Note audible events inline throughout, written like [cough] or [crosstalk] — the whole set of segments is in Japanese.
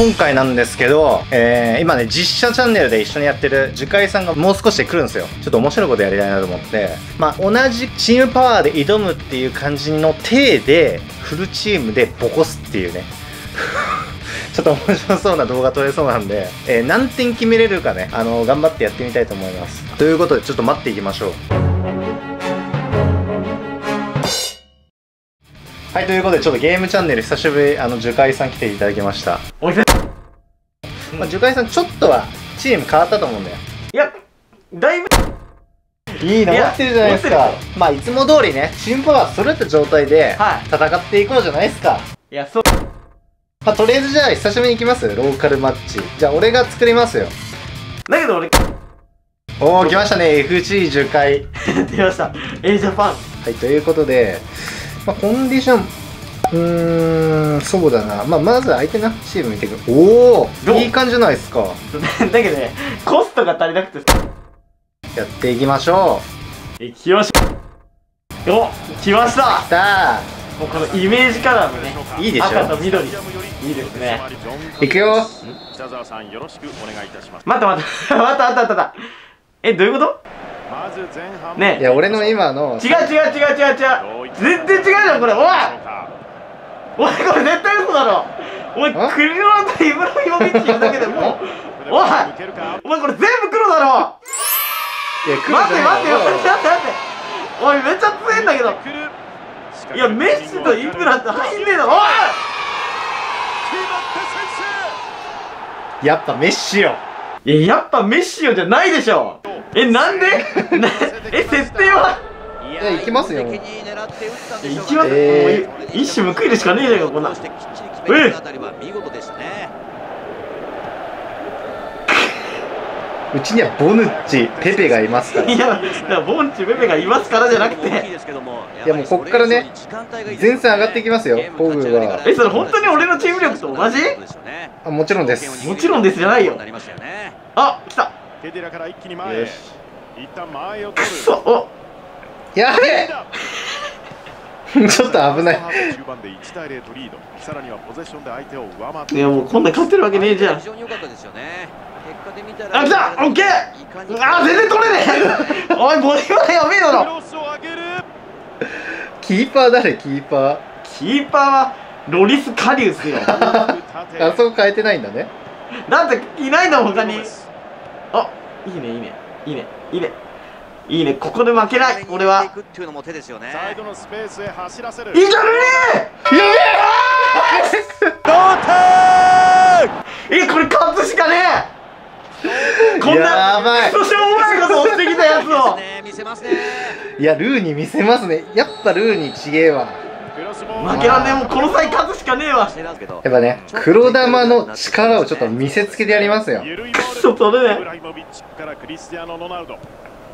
今回なんですけど、えー、今ね、実写チャンネルで一緒にやってる樹海さんがもう少しで来るんですよ。ちょっと面白いことやりたいなと思って、まあ、同じチームパワーで挑むっていう感じの体で、フルチームでボコすっていうね。[laughs] ちょっと面白そうな動画撮れそうなんで、えー、何点決めれるかね、あの、頑張ってやってみたいと思います。ということで、ちょっと待っていきましょう。はい、ということで、ちょっとゲームチャンネル久しぶり、あの、樹海さん来ていただきました。おいまあ、樹海さん、ちょっとは、チーム変わったと思うんだよ。いや、だいぶ、いいの持ってるじゃないですか。まあ、いつも通りね、チームパワー揃った状態で、戦っていこうじゃないですか。いや、そう。まあ、とりあえずじゃあ久しぶりに行きます？ローカルマッチ。じゃあ俺が作りますよ。だけど俺おお来ましたね。FC10 回 [laughs] 出ました。A ジャパン。はいということで、まあ、コンディションうーんそうだな。まあまず相手なチーム見てくる。おおいい感じじゃないですか。[laughs] だけどねコストが足りなくて。やっていきましょう。いきましょう。お来ました。来た。もうこのイメージカラーのねいいでしょ。赤と緑。いいですね。いくよ。北沢さんよろしくお願いいたします。待って待って。[laughs] 待った待った待った。えどういうこと？ねいや俺の今の違う違う違う違う違う。全然違うじゃんこれ。おいおいこれ絶対嘘だろ。お前クリオとイブラヒモビッチいるだけでもう [laughs] おい。お前これ全部黒だろ。いや黒待って待って待って待って待って。おいめっちゃ強いんだけど。いやメッシとイブラって入んねえだろ。おい。やっぱメッシよ。いややっぱメッシよじゃないでしょ。えなんで？[laughs] え設定行きますよ行きます、えー、一矢報いるしかねえじゃんこんなえうちにはボヌッチ、ペペがいますから。いや、ボンチ、ペペがいますからじゃなくて。いや、もうこっからね、前線上がっていきますよ、ポグは。え、それ本当に俺のチーム力と同じ？あ、もちろんです。もちろんですじゃないよ。あ、来た。よし。くそ、おやべえ。[laughs] ちょっと危ない。いやもうこんな勝ってるわけねえじゃん。あ、来た！オッケー！あ、全然取れねえ！[laughs] おい、ボディはやべえだろ。キーパー誰？キーパー。キーパーはロリス・カリウスよ。[laughs] あそこ変えてないんだね。だっていないんだもん他に。あいいねいいね。いいねいいねいいね。ここで負けない。俺はいいじゃね。ええこれ勝つしかねえ。こんなやばい。クソしょうもないことをしてきたやつを。いやルーに見せますね。やっぱルーにちげえわ。負けらんねえ。もうこの際勝つしかねえわ。やっぱね黒玉の力をちょっと見せつけてやりますよ。クソ取れね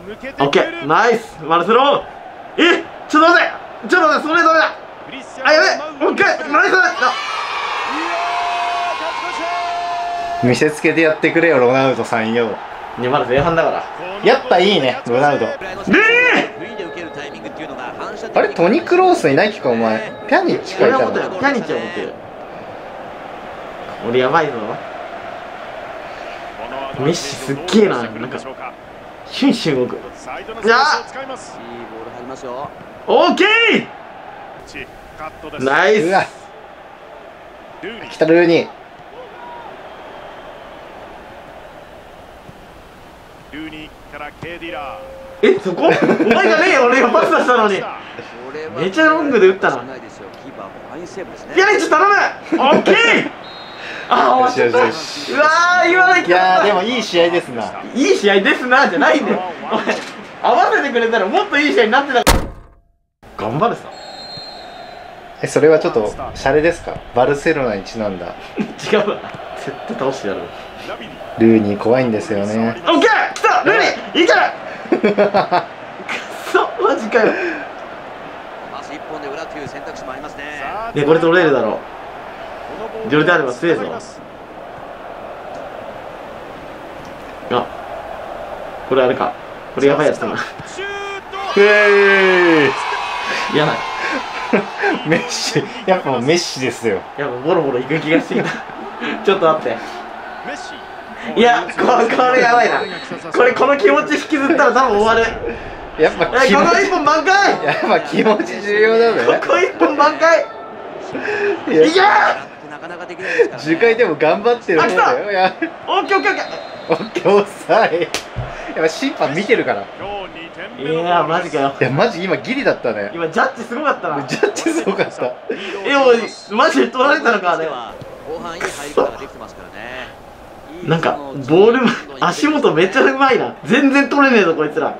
オッケーナイス。マルセロえちょっと待って。ちょっと待ってそれダメだ。あやべオッケーナイス見せつけてやってくれよロナウドさんよ。いやまだ前半だから。やっぱいいねロナウド。あれトニクロースいないっけかお前ピャニッチかいたのピャニッチは持ってる。俺やばいぞ。メッシすっげえななんかシュンシュン動くじゃあオーケーナイス。来たルーニー。えそこ？お前がねえ俺がパス出したのに。めちゃロングで打ったなピアニッチ頼むオッケーああ終わっちうわー言わないいやでもいい試合ですな。いい試合ですなじゃないんだよ。合わせてくれたらもっといい試合になってた。頑張るさ。えそれはちょっとシャレですか？バルセロナにちなんだ。違うわ。絶対倒してやるルーニー怖いんですよね。オッケー!来た!ルーニー!いけ!る [laughs] くそマジかよ。足一本で裏という選択肢もありますね。ねこれ取れるだろう。ジョルダールは強いぞこれあれかこれやばいやつだな。えーやばい。[laughs] メッシやっぱメッシですよ。やっぱボロボロいく気がしてきた。ちょっと待って。いやここれやばいな。これこの気持ち引きずったら多分終わる。やっぱえここ気持ち一本挽回。やっぱ気持ち重要だねここ一本挽回。いや。なかなかできないですから、ね。樹海でも頑張ってる方だよ。オッケーオッケーオッケオッケーオフサイドやっぱ審判見てるから。いーいやマジかよ。やマジ今ギリだったね。今ジャッジすごかったな。ジャッジすごかった。えもうマジで取られたのかあれ後半いい入り方ができてますかなんかボール足元めっちゃうまいな。全然取れねえぞこいつら。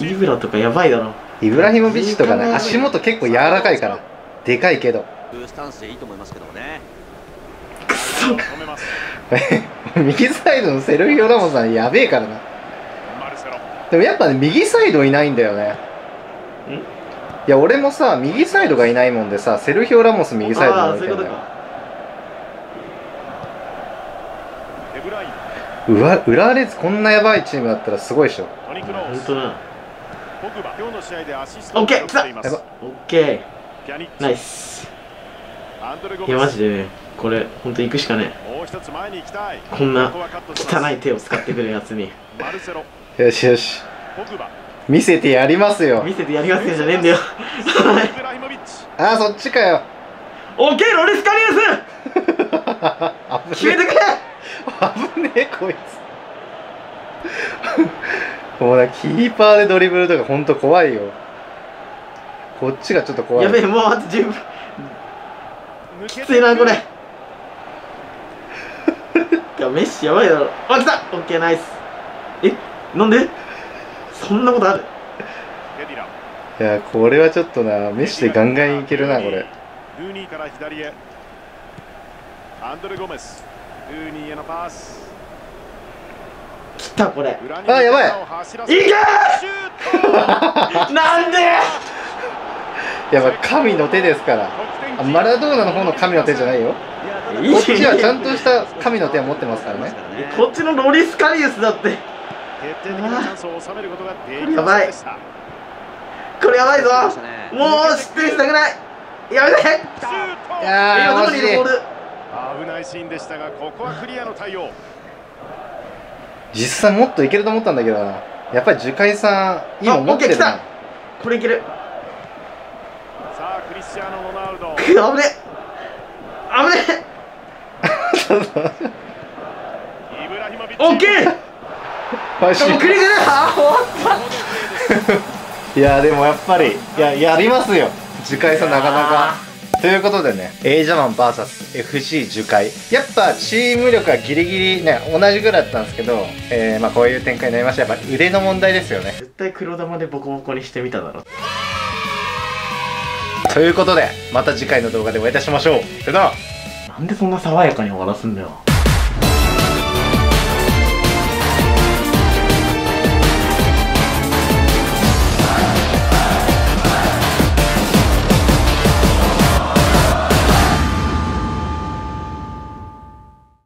イブラとかやばいだろ。イブラヒモビッチとかね足元結構柔らかいから。でかいけど。スタンスでいいと思いますけどもね。[laughs] 右サイドのセルヒオ・ラモスさんやべえからな。でもやっぱね右サイドいないんだよね。いや俺もさ右サイドがいないもんでさセルヒオ・ラモス右サイドああに置いうてんだよ。そうわ浦和レッズこんなやばいチームだったらすごいでしょ。本当な今日の試合でアシスオッケー来たやばオッケー。ナイスいやマジでねこれ本当行くしかねもう一つ前に行きたい。こんな汚い手を使ってくるやつに。よしよし。見せてやりますよ。見せてやりますよじゃねえんだよ。あーそっちかよ。オッケーロリス・カリウス。決めてくれ。危ねえこいつ。もうなキーパーでドリブルとかほんと怖いよ。こっちがちょっと怖い。やべえもうあと10分抜きついなこれ。[laughs] いやメッシやばいだろ。あ来た。オッケーナイス。えなんで？そんなことある？いやこれはちょっとなメッシでガンガンいけるなこれ。ルーニーから左へ。アンドレ・ゴメス。ルーニーへのパス。来たこれ。裏にあやばい。いけ [laughs] なんで？[laughs] やっぱ神の手ですから。あマラドーナの方の神の手じゃないよ。いいこっちはちゃんとした神の手を持ってますからね。こっちのロリス・カリウスだって。決定的なチャンスを収めることができませんでした。これやばいぞ。ももう失点したくない。やめて。いや今どこーマジでにいるボール危ないシーンでしたがここはクリアの対応。実際もっといけると思ったんだけどな。やっぱり樹海さんいいもん持ってるな。これいける。さあクリスチアーノ・危ね危ねオッケー。マジもうクリクルあ終わった。いやでもやっぱりいややりますよ。樹海さんなかなか。ということでねエイジャマン VSFC 樹海。やっぱチーム力はギリギリね同じぐらいだったんですけど、えーまあ、こういう展開になりました。やっぱ腕の問題ですよね。絶対黒玉でボコボコにしてみただろということでまた次回の動画でお会いいたしましょう。それではなんでそんな爽やかに終わらすんだよ。